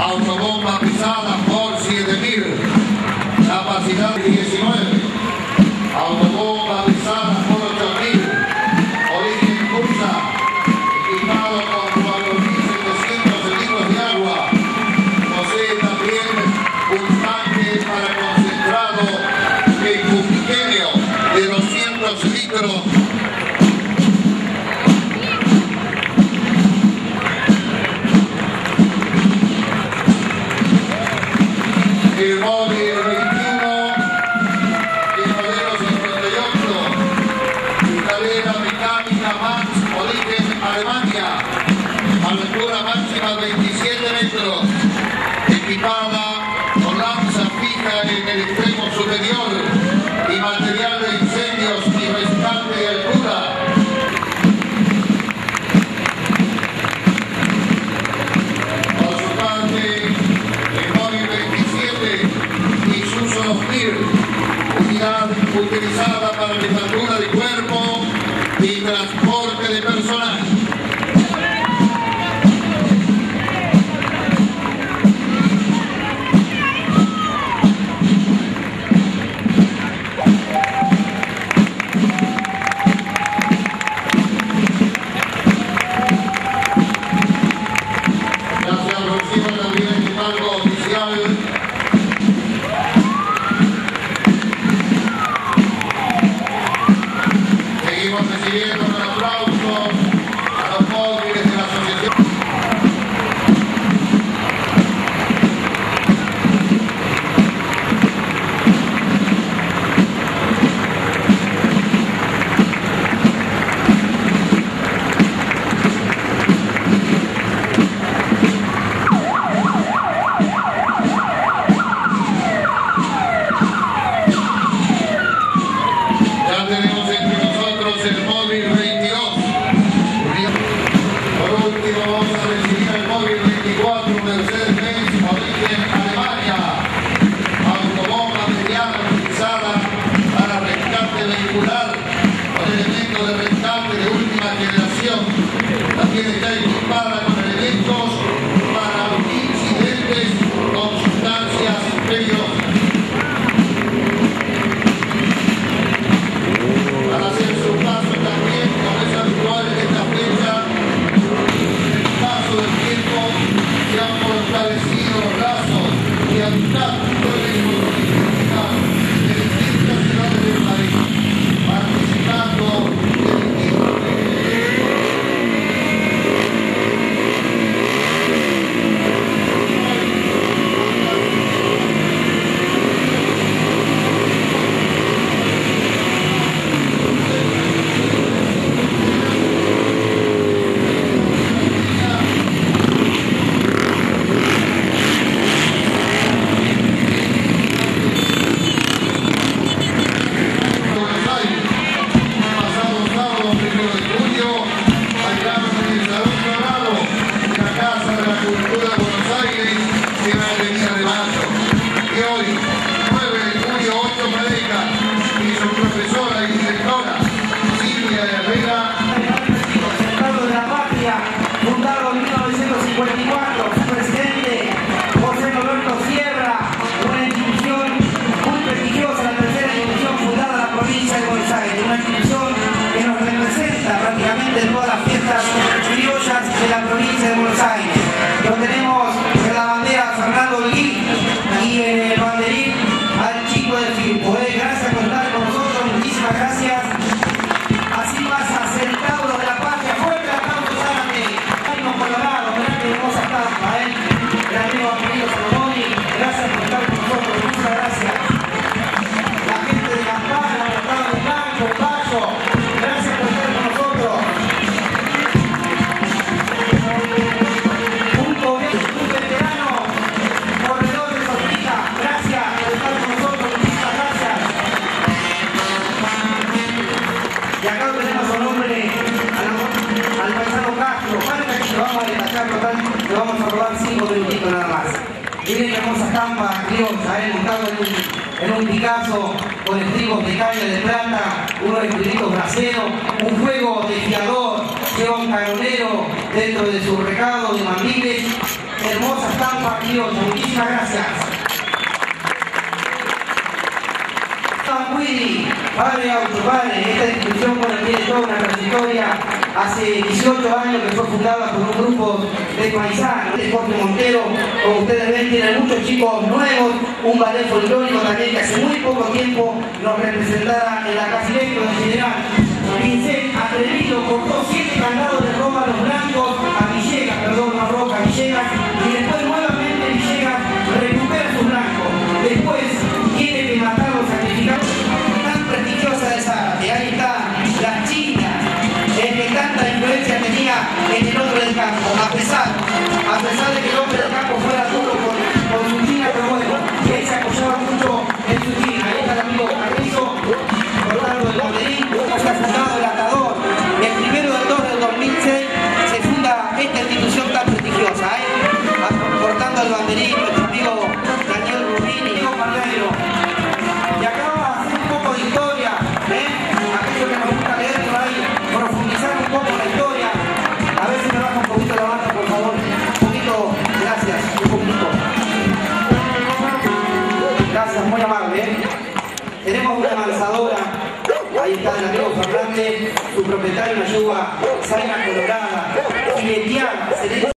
autobomba pisada. el móvil 21 el modelo 58 cadena mecánica Max Olives Alemania altura máxima 27 metros equipada con lanza fija en el extremo superior utilizada para ligadura de cuerpo y transporte. tiene que equipar estampa, amigos, haber estado en un, en Picasso, con estribos de caña de plata, unos escritos braseros, un juego de fiador, lleva un caronero dentro de su recado de mandiles. Hermosa estampa, amigos, muchísimas gracias. padre Autopadre, esta institución bueno, tiene toda una trayectoria, hace 18 años que fue fundada por un grupo de paisanos, de Jorge Montero, como ustedes ven, tiene muchos chicos nuevos, un ballet folclórico también que hace muy poco tiempo nos representará en la Casileto de General. Pincel está el amigo Fernández, su propietario, una yuba, Zaina Colorada, filetear,